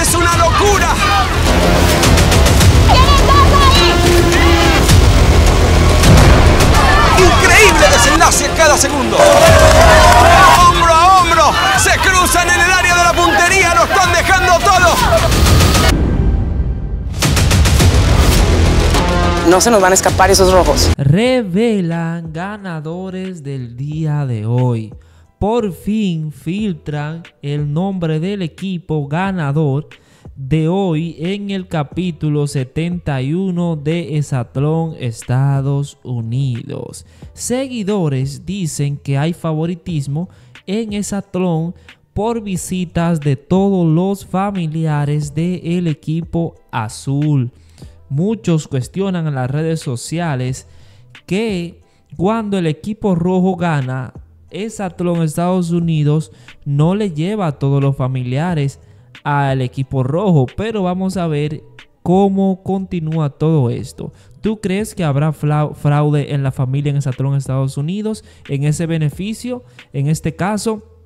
¡Es una locura! ¡Increíble desenlace a cada segundo! ¡Hombro a hombro! ¡Se cruzan en el área de la puntería! ¡Lo están dejando todo! No se nos van a escapar esos rojos. Revelan ganadores del día de hoy. Por fin filtran el nombre del equipo ganador de hoy en el capítulo 71 de Esatlón Estados Unidos. Seguidores dicen que hay favoritismo en Esatlón por visitas de todos los familiares del equipo azul. Muchos cuestionan en las redes sociales que cuando el equipo rojo gana, Esatlón Estados Unidos no le lleva a todos los familiares al equipo rojo, pero vamos a ver cómo continúa todo esto. ¿Tú crees que habrá fraude en la familia en Esatlón Estados Unidos en ese beneficio? En este caso,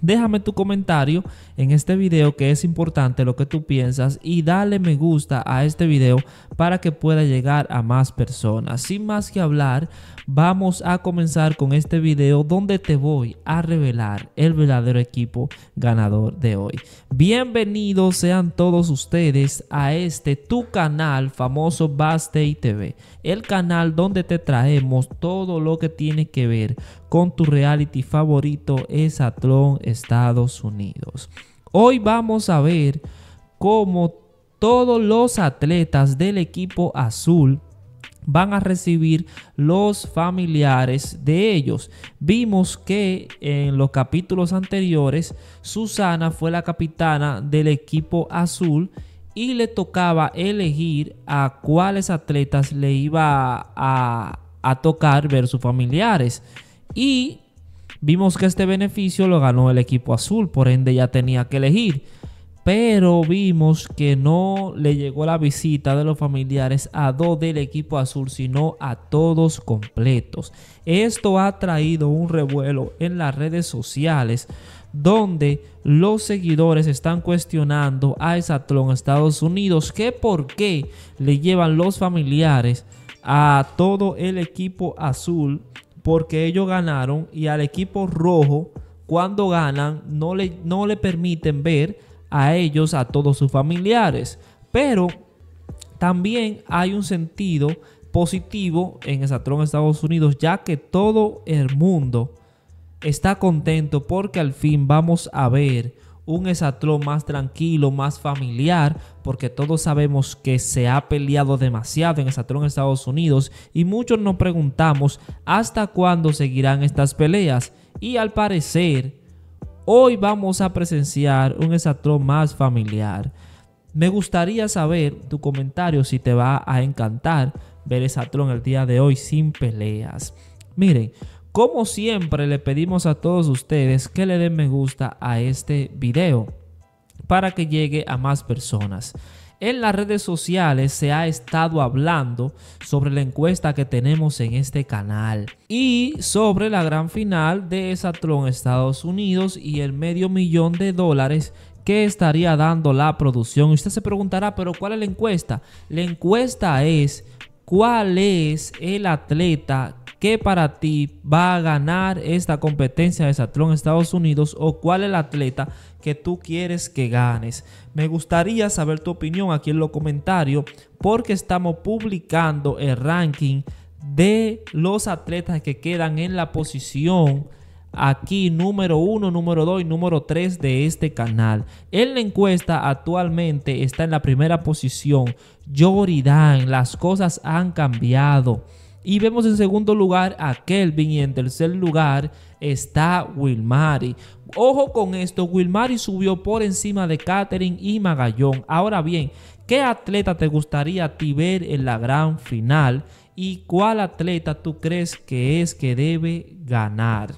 Déjame tu comentario en este video que es importante lo que tú piensas y dale me gusta a este video para que pueda llegar a más personas. Sin más que hablar, vamos a comenzar con este video donde te voy a revelar el verdadero equipo ganador de hoy. Bienvenidos sean todos ustedes a este tu canal famoso Bastay TV, el canal donde te traemos todo lo que tiene que ver con tu reality favorito Esatlón Estados Unidos. Hoy vamos a ver cómo todos los atletas del equipo azul van a recibir los familiares de ellos. Vimos que en los capítulos anteriores Susana fue la capitana del equipo azul y le tocaba elegir a cuáles atletas le iba a, tocar ver sus familiares. Y vimos que este beneficio lo ganó el equipo azul, por ende ya tenía que elegir pero vimos que no le llegó la visita de los familiares a dos del equipo azul, sino a todos completos. Esto ha traído un revuelo en las redes sociales donde los seguidores están cuestionando a Esatlón Estados Unidos que por qué le llevan los familiares a todo el equipo azul porque ellos ganaron y al equipo rojo cuando ganan no le, no le permiten ver a ellos, a todos sus familiares. Pero también hay un sentido positivo en Esatrón Estados Unidos, ya que todo el mundo está contento porque al fin vamos a ver un Esatrón más tranquilo, más familiar, porque todos sabemos que se ha peleado demasiado en Esatrón Estados Unidos y muchos nos preguntamos hasta cuándo seguirán estas peleas y al parecer Hoy vamos a presenciar un esatrón más familiar. Me gustaría saber tu comentario si te va a encantar ver Esatrón el día de hoy sin peleas. Miren, como siempre le pedimos a todos ustedes que le den me gusta a este video para que llegue a más personas. En las redes sociales se ha estado hablando sobre la encuesta que tenemos en este canal y sobre la gran final de Esatlón Estados Unidos y el medio millón de dólares que estaría dando la producción. usted se preguntará, pero ¿cuál es la encuesta? La encuesta es cuál es el atleta que para ti va a ganar esta competencia de Satlón Estados Unidos o cuál es el atleta que tú quieres que ganes. Me gustaría saber tu opinión aquí en los comentarios porque estamos publicando el ranking de los atletas que quedan en la posición aquí número 1, número 2 y número 3 de este canal. En la encuesta actualmente está en la primera posición Yoridan. Las cosas han cambiado. Y vemos en segundo lugar a Kelvin y en tercer lugar está Wilmari. Ojo con esto, Wilmari subió por encima de Catherine y Magallón. Ahora bien, ¿qué atleta te gustaría a ti ver en la gran final? ¿Y cuál atleta tú crees que es que debe ganar?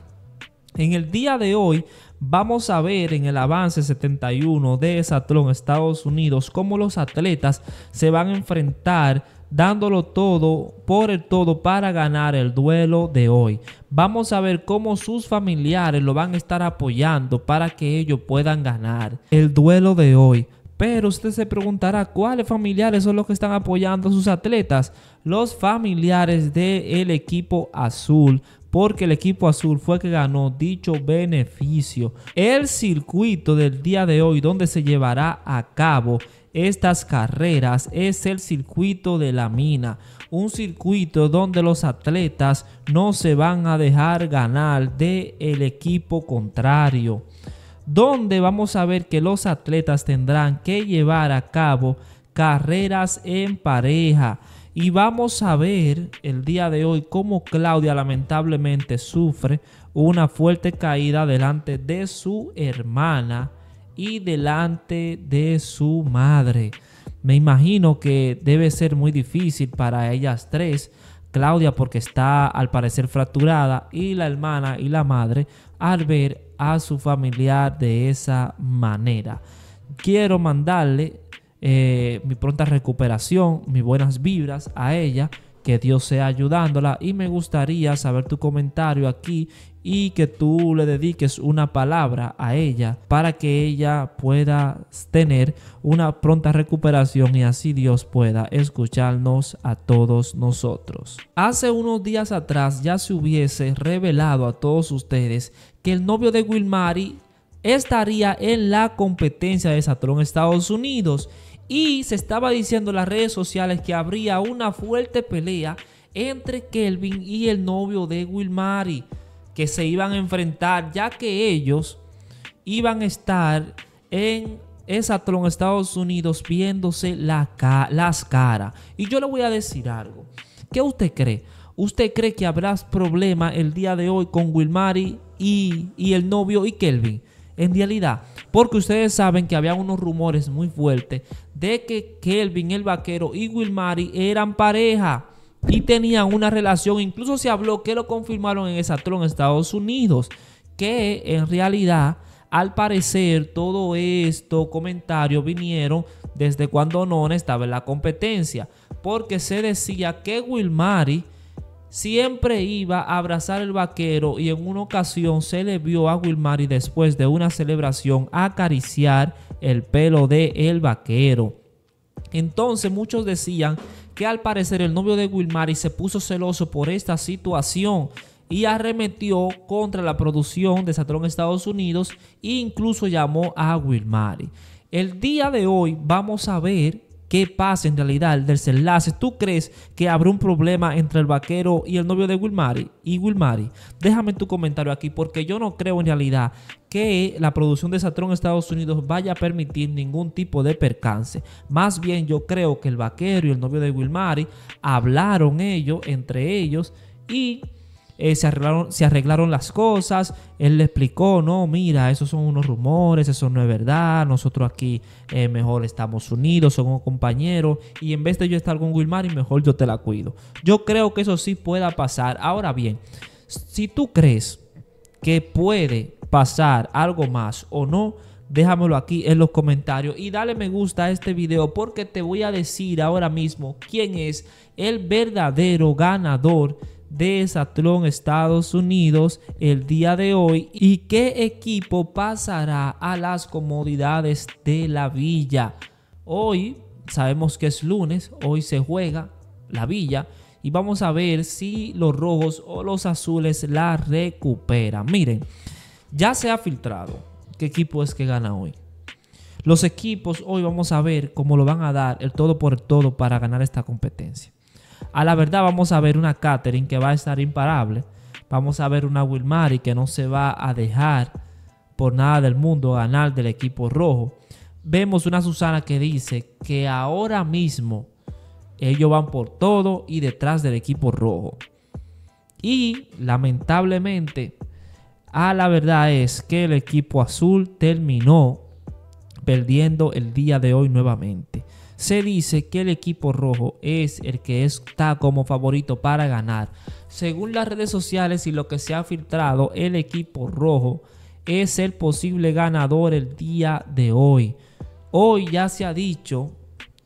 En el día de hoy vamos a ver en el avance 71 de Esatlón Estados Unidos cómo los atletas se van a enfrentar dándolo todo por el todo para ganar el duelo de hoy. Vamos a ver cómo sus familiares lo van a estar apoyando para que ellos puedan ganar el duelo de hoy. Pero usted se preguntará cuáles familiares son los que están apoyando a sus atletas. Los familiares del equipo azul porque el equipo azul fue que ganó dicho beneficio. El circuito del día de hoy donde se llevará a cabo estas carreras es el circuito de la mina, un circuito donde los atletas no se van a dejar ganar del el equipo contrario, donde vamos a ver que los atletas tendrán que llevar a cabo carreras en pareja. Y vamos a ver el día de hoy cómo Claudia lamentablemente sufre una fuerte caída delante de su hermana y delante de su madre. Me imagino que debe ser muy difícil para ellas tres. Claudia porque está al parecer fracturada y la hermana y la madre al ver a su familiar de esa manera. Quiero mandarle eh, mi pronta recuperación, mis buenas vibras a ella, que Dios sea ayudándola y me gustaría saber tu comentario aquí y que tú le dediques una palabra a ella para que ella pueda tener una pronta recuperación y así Dios pueda escucharnos a todos nosotros. Hace unos días atrás ya se hubiese revelado a todos ustedes que el novio de Wilmary estaría en la competencia de Saturn Estados Unidos y se estaba diciendo en las redes sociales que habría una fuerte pelea entre Kelvin y el novio de Wilmary, que se iban a enfrentar, ya que ellos iban a estar en Esatron, Estados Unidos, viéndose la las caras. Y yo le voy a decir algo. ¿Qué usted cree? ¿Usted cree que habrá problema el día de hoy con Wilmary y, y el novio y Kelvin? En realidad, porque ustedes saben que había unos rumores muy fuertes de que Kelvin el vaquero y Wilmary eran pareja y tenían una relación. Incluso se habló que lo confirmaron en Exatlón, Estados Unidos, que en realidad, al parecer, todo esto comentarios vinieron desde cuando no estaba en la competencia, porque se decía que Wilmary siempre iba a abrazar el vaquero y en una ocasión se le vio a Wilmary después de una celebración acariciar el pelo de el vaquero. Entonces muchos decían que al parecer el novio de Wilmary se puso celoso por esta situación y arremetió contra la producción de Saturn Estados Unidos e incluso llamó a Wilmary. El día de hoy vamos a ver qué pasa en realidad el desenlace. ¿Tú crees que habrá un problema entre el vaquero y el novio de Wilmary y Wilmary? Déjame tu comentario aquí porque yo no creo en realidad que la producción de Saturn Estados Unidos vaya a permitir ningún tipo de percance. Más bien yo creo que el vaquero y el novio de Wilmary hablaron ellos entre ellos y eh, se, arreglaron, se arreglaron las cosas, él le explicó, no, mira, esos son unos rumores, eso no es verdad, nosotros aquí eh, mejor estamos unidos, somos compañeros, y en vez de yo estar con Wilmar, mejor yo te la cuido. Yo creo que eso sí pueda pasar. Ahora bien, si tú crees que puede pasar algo más o no, déjamelo aquí en los comentarios y dale me gusta a este video porque te voy a decir ahora mismo quién es el verdadero ganador de Satlón Estados Unidos el día de hoy y qué equipo pasará a las comodidades de la villa. Hoy sabemos que es lunes, hoy se juega la villa y vamos a ver si los rojos o los azules la recuperan. Miren, ya se ha filtrado qué equipo es que gana hoy. Los equipos hoy vamos a ver cómo lo van a dar el todo por el todo para ganar esta competencia. A la verdad vamos a ver una Catherine que va a estar imparable. Vamos a ver una Wilmary que no se va a dejar por nada del mundo ganar del equipo rojo. Vemos una Susana que dice que ahora mismo ellos van por todo y detrás del equipo rojo. Y lamentablemente, a la verdad es que el equipo azul terminó perdiendo el día de hoy nuevamente se dice que el equipo rojo es el que está como favorito para ganar. Según las redes sociales y lo que se ha filtrado, el equipo rojo es el posible ganador el día de hoy. Hoy ya se ha dicho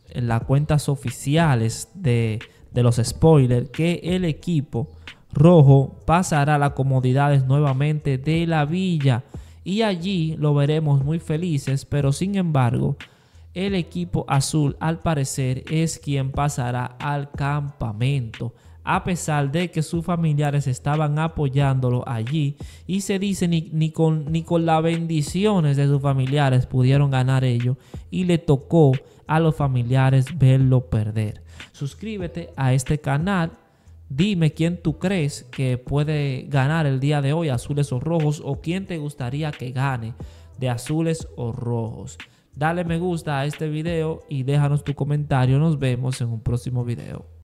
en las cuentas oficiales de, de los spoilers que el equipo rojo pasará a las comodidades nuevamente de la villa y allí lo veremos muy felices, pero sin embargo el equipo azul al parecer es quien pasará al campamento a pesar de que sus familiares estaban apoyándolo allí y se dice ni, ni, con, ni con las bendiciones de sus familiares pudieron ganar ello y le tocó a los familiares verlo perder. Suscríbete a este canal. Dime quién tú crees que puede ganar el día de hoy, azules o rojos, o quién te gustaría que gane de azules o rojos. Dale me gusta a este video y déjanos tu comentario. Nos vemos en un próximo video.